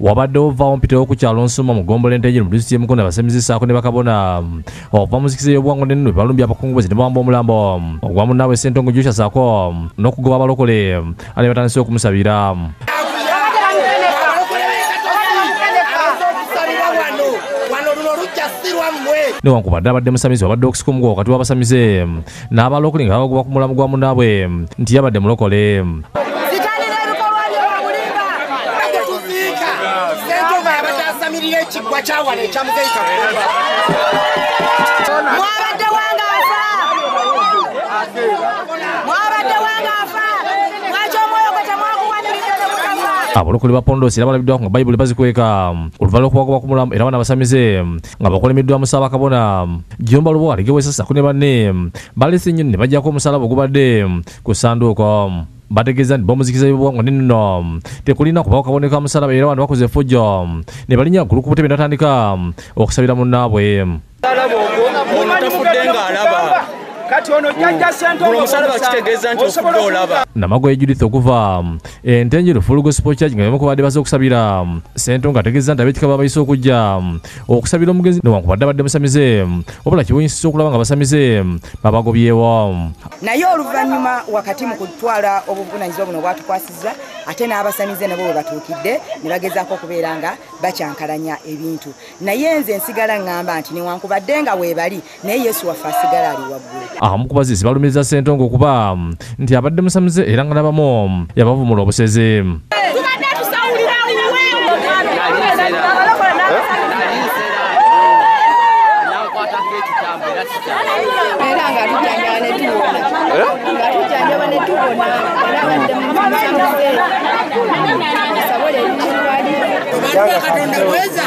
wabadde ovaawo mpitewo ku kyalo nsuma mu gombola entenjeri mu disitulikiti y'emukunda basemizisaako ne bakabona ova muzikiza y'obwangu nenno balumbye abakungubazi ne bawamba omulambo ogwamu naawe sentongo jusha saako n'okugoba abalokole ane batandise okumusabira newankubadde abadde musamizi wabadde okusika omugo wakati w'abasamize n'abalokole nga bagoba ku mulamu gwa munnaabwe nti yabadde mulokole yabadde asamirira ekiggwa kyawala ekyamugeika mwabadde wange afa. Mwabadde wange afa. Lwaki omwoyo gwe temwaguwaniridde ne gutafa. Abalokole ba pondosi era balabiddwako nga bayibuli bazikweka oluvannyuma lw'okubagoba ku mulamu era bana basamize nga bakolemiddwa musaaba kabona jomba lubo alegewesa sako ne banne balese nnyo ne bajjako omusalaba ogubadde ku ssanduuko bategeeza nti bamuzikiza ebyobwangwa nenno tekulina kubawo kaboneka musalaba era bano bakoze effujjo ne balinya ggulu ku butebe ne batandika okusabira munnaabwe omusalaba ogwo ono tafudde ng'alaba kati ono jjajja namagoye judith okuva entenjero full gospel church nga bemu kubadde baze okusabira sento nga ategeeza nti abekika babayise okujja okusabira omugenzi newankubadde abadde musamize wabula kiwunyisisa okulaba nga basamize babagobyewo naye oluvannyuma wakati mu kutwala obuvunanyizibwa buno bwatukwasizza ate n'abasamize nabo bwe batuukidde ne bagezaako okubeera nga bakyankalanya ebintu. Naye nze nsigala ŋŋamba nti newankubadde nga weebali naye yesu waffe asigala ali waggulu abamu ku bazizi balumiriza sentongo okuba nti abadde musamize era nga nabamu yabavumula obusezi tubadde tusawulira era nga tujjanjaba ne tuwona nga tujjanjaba ne tuwona era badde ebintuwali katonda bweza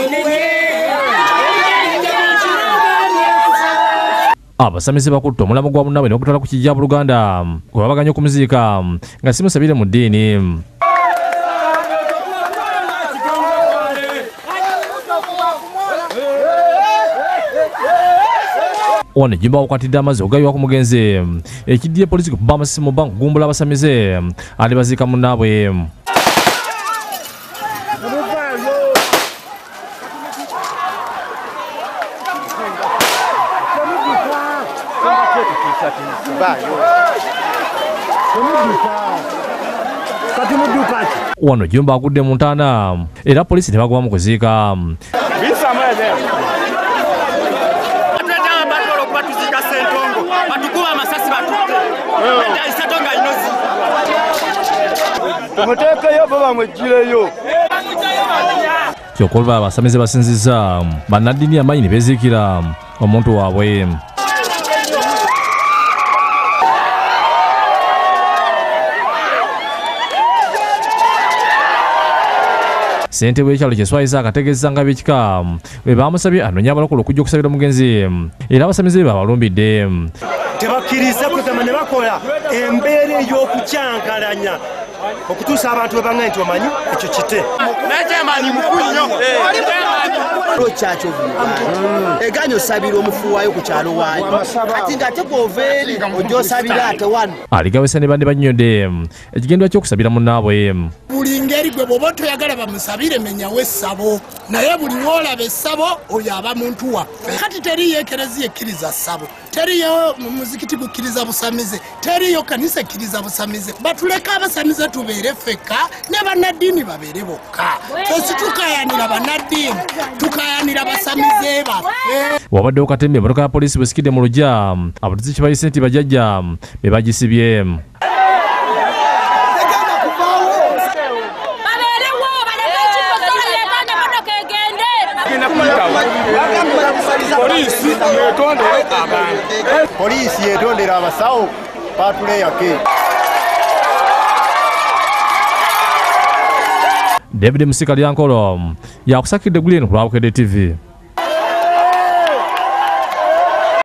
minene abasamize bakutte omulamu gwa munnaabwe n'ogutwala ku kijja buluganda gwe babaganya okumuziika nga simusabire mu ddiini. Wano ejjumba wakwatidde amazzi okugabiwa ku mugenzi. Ekiddye polisi kuba amasimu ba kugumbula abasamize ate baziika munnaabwe wano jjumba agudde mu ntaana era polisi ne bagoba mu kuziika. Muteekeyo bo bamweggireyo kyokka oluba abasamize basinziza bannaddiini amaanyi ne beeziikira omuntu waabwe ssente w'ekyalo kyeswayisa akategeeza nga ab'ekika bwe bamusabye anoonye abalokole okujja okusabira omugenzi. Era abasamize be babalumbidde tebakkiriza kugamba ne bakola embeera ey'okukyankalanya. Okutuusa abantu webaŋŋe nti omanyi ekyo kite. Naye kyemaanyi mukulu nnyo. Kyakyo eganya osabira omufuuwayo ku kyalo waayo. Kati ng'ate gwova eri ojja osabira ate wano. Aligawesa ne banne bannyonde. Ekigendwa ky'okusabira munnaabwe buli ngeri gwe bw'oba toyagala bamusabire menyawo essabo naye buli woolaba essabo oyo aba muntu waffe kati teriyo ekereziya ekkiriza ssabo. Teriyo muzikiti gukkiriza busamize. Teriyo kanisa ekkiriza busamize. Batuleke abasamize tubeere ffekka ne bannaddiini babeere bokka. Fesi tukayanira bannaddiini tukayanira basamize baffe wabadde okatembe emmotoka ya poliisi bwesikidde mu lugya abatuzi kibayise nti bajjajja be bagisibye poliisi yetondere abantu poliisi yetondera abasawo patuleyake david musika lyankolo yakusakidde gulien ku lwabukedde tv